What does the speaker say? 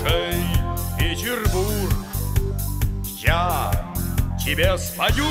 слушай, Петербург, я тебе спою.